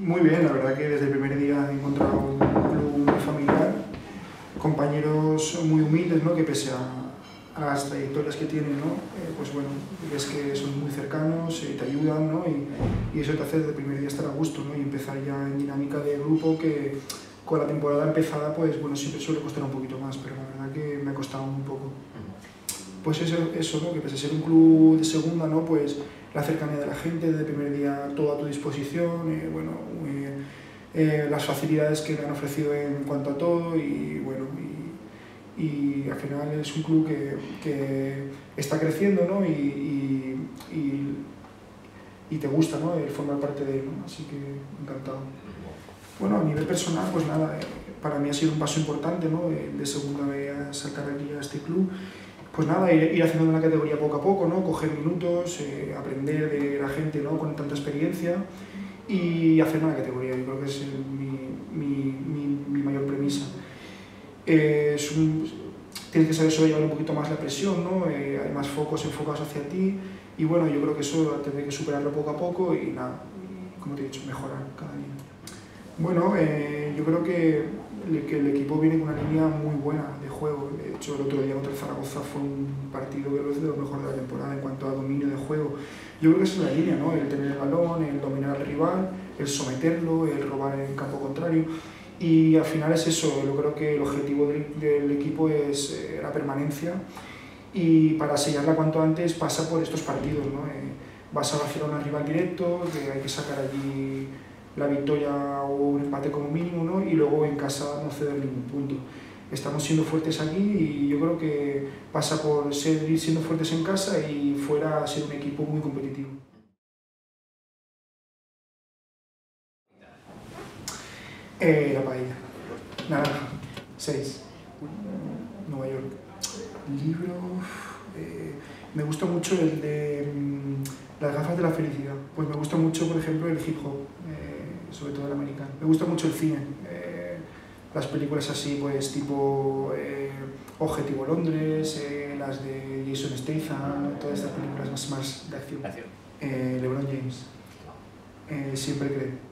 Muy bien, la verdad que desde el primer día he encontrado un club muy familiar, compañeros muy humildes, ¿no? que pese a, a las trayectorias que tienen, ¿no? Eh, pues bueno, ves que son muy cercanos, eh, te ayudan ¿no? y, y, eso te hace desde el primer día estar a gusto ¿no? y empezar ya en dinámica de grupo que con la temporada empezada pues bueno, siempre suele costar un poquito más, pero la verdad que me ha costado un poco. Pues eso, eso ¿no? que pese a ser un club de segunda, ¿no? pues la cercanía de la gente, desde el primer día todo a tu disposición, eh, bueno, eh, las facilidades que me han ofrecido en cuanto a todo y bueno, y, al final es un club que, que está creciendo ¿no? y, y, y, te gusta ¿no? formar parte de él, ¿no? así que encantado. Bueno, a nivel personal, pues nada, eh, para mí ha sido un paso importante, ¿no? De, de segunda vez a sacar aquí a este club pues nada, ir, ir, haciendo una categoría poco a poco, ¿no? coger minutos, eh, aprender de la gente ¿no? con tanta experiencia y hacer una categoría. Yo creo que es mi, mi, mi, mi, mayor premisa. Eh, es tienes que saber sobrellevar un poquito más la presión, ¿no? Eh, hay más focos enfocados hacia ti y bueno, yo creo que eso tendré que superarlo poco a poco y nada, como te he dicho, mejorar cada día. Bueno, eh, yo creo que, que el equipo viene con una línea muy buena de juego. De hecho, el otro día contra el Zaragoza fue un partido que es de lo mejor de la temporada en cuanto a dominio de juego. Yo creo que esa es la línea, ¿no? El tener el balón, el dominar al rival, el someterlo, el robar en campo contrario. Y al final es eso, yo creo que el objetivo del, del equipo es eh, la permanencia y para sellarla cuanto antes pasa por estos partidos, ¿no? Eh, vas a Barcelona al rival directo, que hay que sacar allí la victoria o un empate como mínimo, ¿no? y luego en casa no ceder ningún punto. Estamos siendo fuertes aquí y yo creo que pasa por seguir siendo fuertes en casa y fuera ser un equipo muy competitivo. Eh, la paella. Naranja. 6. Nueva York. Libro. Eh, me gusta mucho el de mmm, Las gafas de la felicidad. Pues me gusta mucho, por ejemplo, el hip hop. Sobre todo el americano. Me gusta mucho el cine, eh, las películas así, pues tipo eh, Objetivo Londres, eh, las de Jason Statham, todas estas películas más, más de acción. acción. LeBron James, siempre cree.